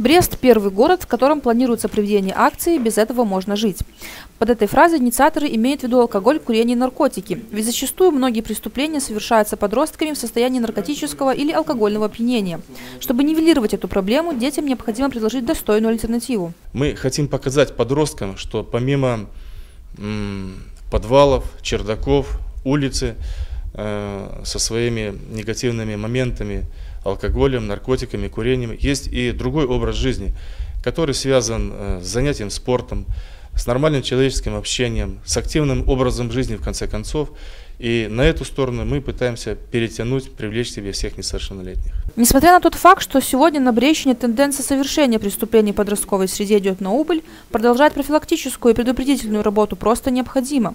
Брест – первый город, в котором планируется проведение акции «Без этого можно жить». Под этой фразой инициаторы имеют в виду алкоголь, курение и наркотики. Ведь зачастую многие преступления совершаются подростками в состоянии наркотического или алкогольного опьянения. Чтобы нивелировать эту проблему, детям необходимо предложить достойную альтернативу. Мы хотим показать подросткам, что помимо подвалов, чердаков, улицы э, со своими негативными моментами, алкоголем, наркотиками, курением. Есть и другой образ жизни, который связан э, с занятием спортом, с нормальным человеческим общением, с активным образом жизни в конце концов. И на эту сторону мы пытаемся перетянуть, привлечь к себе всех несовершеннолетних. Несмотря на тот факт, что сегодня на Брещине тенденция совершения преступлений подростковой среде идет на убыль, продолжать профилактическую и предупредительную работу просто необходимо.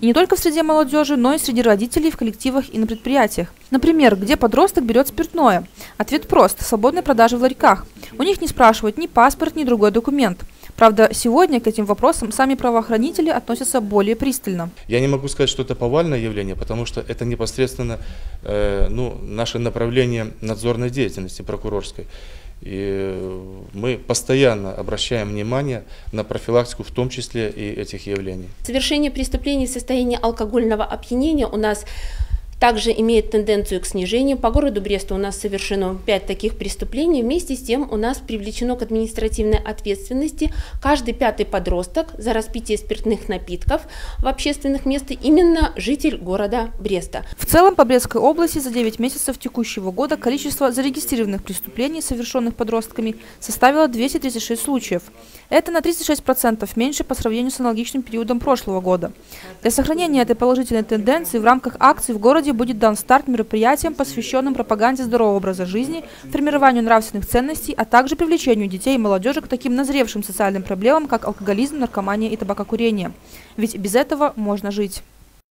И не только в среде молодежи, но и среди родителей в коллективах и на предприятиях. Например, где подросток берет спиртное? Ответ прост – свободной продажи в ларьках. У них не спрашивают ни паспорт, ни другой документ. Правда, сегодня к этим вопросам сами правоохранители относятся более пристально. Я не могу сказать, что это повальное явление, потому что это непосредственно э, ну, наше направление надзорной деятельности прокурорской. И мы постоянно обращаем внимание на профилактику, в том числе и этих явлений. Совершение преступлений в состоянии алкогольного опьянения у нас также имеет тенденцию к снижению. По городу Бресту у нас совершено 5 таких преступлений. Вместе с тем у нас привлечено к административной ответственности каждый пятый подросток за распитие спиртных напитков в общественных местах именно житель города Бреста. В целом по Брестской области за 9 месяцев текущего года количество зарегистрированных преступлений, совершенных подростками, составило 236 случаев. Это на 36% меньше по сравнению с аналогичным периодом прошлого года. Для сохранения этой положительной тенденции в рамках акций в городе будет дан старт мероприятиям, посвященным пропаганде здорового образа жизни, формированию нравственных ценностей, а также привлечению детей и молодежи к таким назревшим социальным проблемам, как алкоголизм, наркомания и табакокурение. Ведь без этого можно жить.